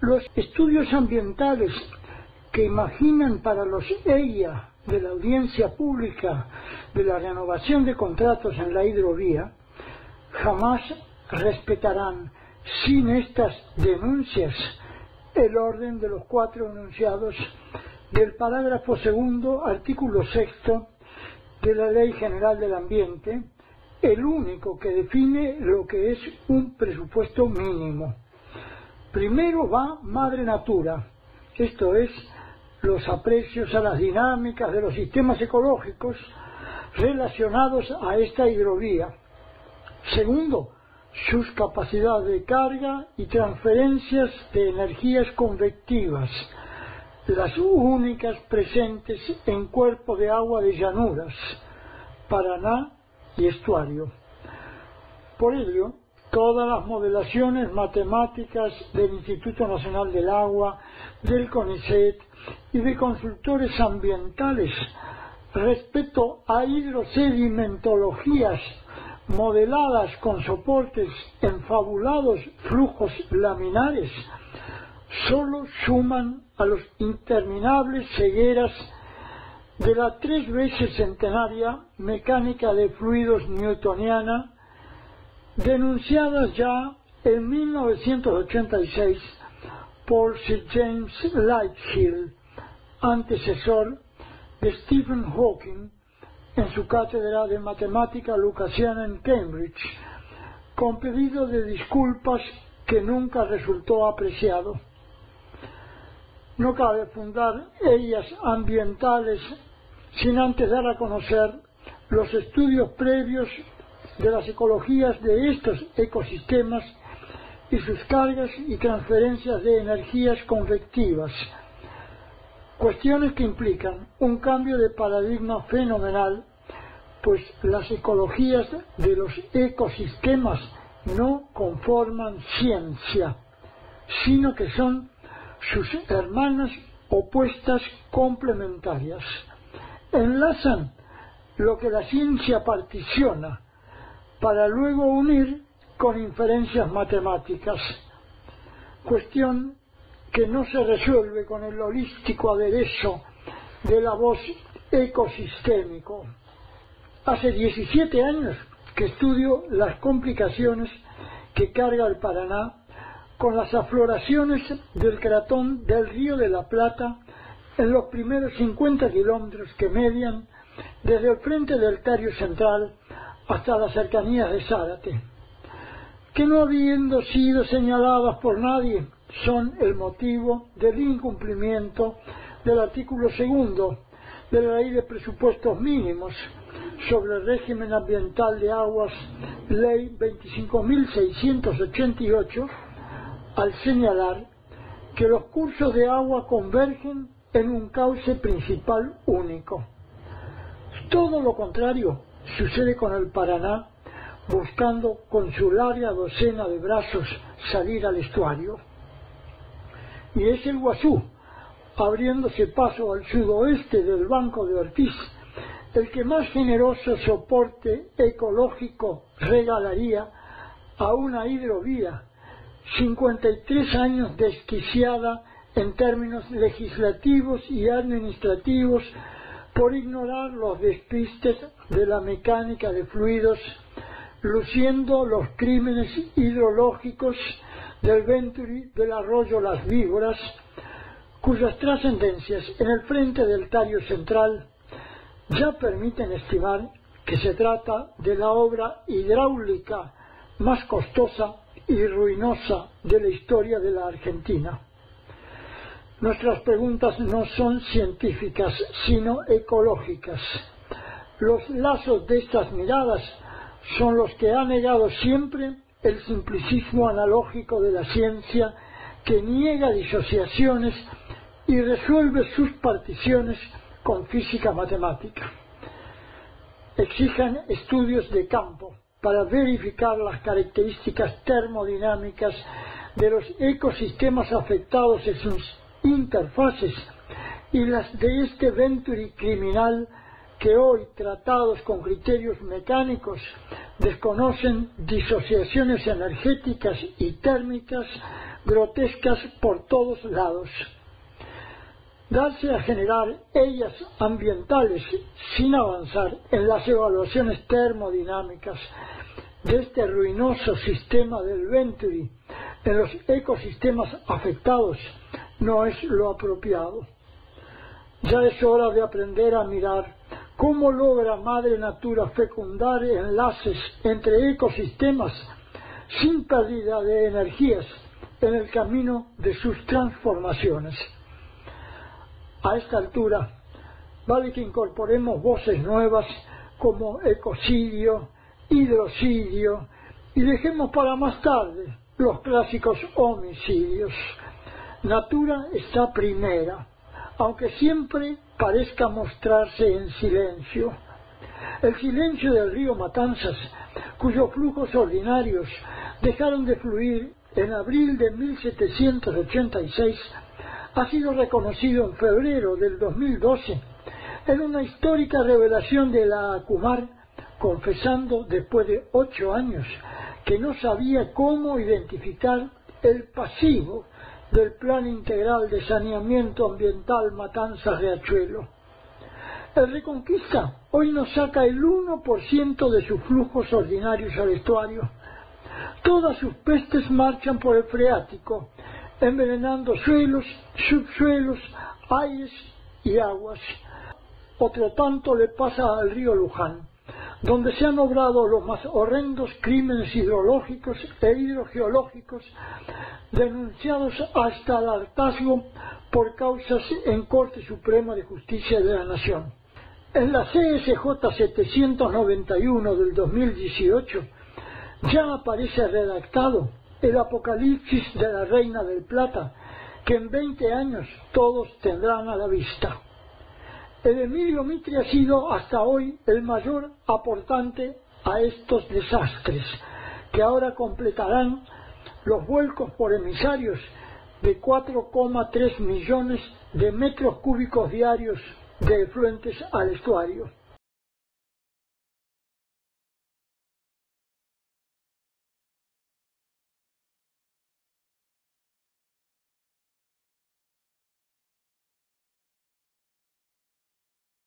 Los estudios ambientales que imaginan para los EIA de la audiencia pública de la renovación de contratos en la hidrovía jamás respetarán sin estas denuncias el orden de los cuatro enunciados del parágrafo segundo, artículo sexto de la Ley General del Ambiente, el único que define lo que es un presupuesto mínimo. Primero va Madre Natura, esto es, los aprecios a las dinámicas de los sistemas ecológicos relacionados a esta hidrovía. Segundo, sus capacidades de carga y transferencias de energías convectivas, las únicas presentes en cuerpo de agua de llanuras, Paraná y estuario. Por ello, todas las modelaciones matemáticas del Instituto Nacional del Agua, del CONICET y de consultores ambientales respecto a hidrosedimentologías modeladas con soportes en fabulados flujos laminares, solo suman a los interminables cegueras de la tres veces centenaria mecánica de fluidos newtoniana, denunciadas ya en 1986 por Sir James Lighthill, antecesor de Stephen Hawking, en su cátedra de matemática lucasiana en Cambridge, con pedido de disculpas que nunca resultó apreciado. No cabe fundar ellas ambientales sin antes dar a conocer los estudios previos de las ecologías de estos ecosistemas y sus cargas y transferencias de energías convectivas, cuestiones que implican un cambio de paradigma fenomenal, pues las ecologías de los ecosistemas no conforman ciencia, sino que son sus hermanas opuestas complementarias. Enlazan lo que la ciencia particiona para luego unir con inferencias matemáticas, cuestión que no se resuelve con el holístico aderezo de la voz ecosistémico. Hace 17 años que estudio las complicaciones que carga el Paraná con las afloraciones del cratón del río de la Plata en los primeros 50 kilómetros que median desde el frente del Tario Central hasta las cercanías de Zárate, que no habiendo sido señaladas por nadie son el motivo del incumplimiento del artículo segundo de la Ley de Presupuestos Mínimos sobre el régimen ambiental de aguas, Ley 25.688, al señalar que los cursos de agua convergen en un cauce principal único. Todo lo contrario sucede con el Paraná, buscando con su larga docena de brazos salir al estuario. Y es el Guazú, abriéndose paso al sudoeste del Banco de Ortiz, el que más generoso soporte ecológico regalaría a una hidrovía 53 años desquiciada en términos legislativos y administrativos por ignorar los despistes de la mecánica de fluidos, luciendo los crímenes hidrológicos del Venturi del arroyo Las Víboras, cuyas trascendencias en el frente del Tario Central ya permiten estimar que se trata de la obra hidráulica más costosa y ruinosa de la historia de la Argentina. Nuestras preguntas no son científicas, sino ecológicas. Los lazos de estas miradas son los que ha negado siempre el simplicismo analógico de la ciencia que niega disociaciones y resuelve sus particiones con física matemática. Exijan estudios de campo para verificar las características termodinámicas de los ecosistemas afectados en sus interfaces y las de este venturi criminal que hoy, tratados con criterios mecánicos, desconocen disociaciones energéticas y térmicas grotescas por todos lados. Darse a generar ellas ambientales sin avanzar en las evaluaciones termodinámicas de este ruinoso sistema del Venturi en los ecosistemas afectados no es lo apropiado. Ya es hora de aprender a mirar cómo logra Madre Natura fecundar enlaces entre ecosistemas sin pérdida de energías en el camino de sus transformaciones. A esta altura, vale que incorporemos voces nuevas como ecocidio, hidrocidio y dejemos para más tarde los clásicos homicidios. Natura está primera, aunque siempre parezca mostrarse en silencio. El silencio del río Matanzas, cuyos flujos ordinarios dejaron de fluir en abril de 1786, ha sido reconocido en febrero del 2012 en una histórica revelación de la Acumar, confesando después de ocho años que no sabía cómo identificar el pasivo del Plan Integral de Saneamiento Ambiental Matanzas Riachuelo. El Reconquista hoy nos saca el 1% de sus flujos ordinarios al estuario. Todas sus pestes marchan por el freático, envenenando suelos, subsuelos, aires y aguas. Otro tanto le pasa al río Luján, donde se han obrado los más horrendos crímenes hidrológicos e hidrogeológicos denunciados hasta el hartazgo por causas en Corte Suprema de Justicia de la Nación. En la CSJ 791 del 2018 ya aparece redactado el Apocalipsis de la Reina del Plata, que en 20 años todos tendrán a la vista. El Emilio Mitri ha sido hasta hoy el mayor aportante a estos desastres, que ahora completarán los vuelcos por emisarios de 4,3 millones de metros cúbicos diarios de efluentes al estuario.